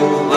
you.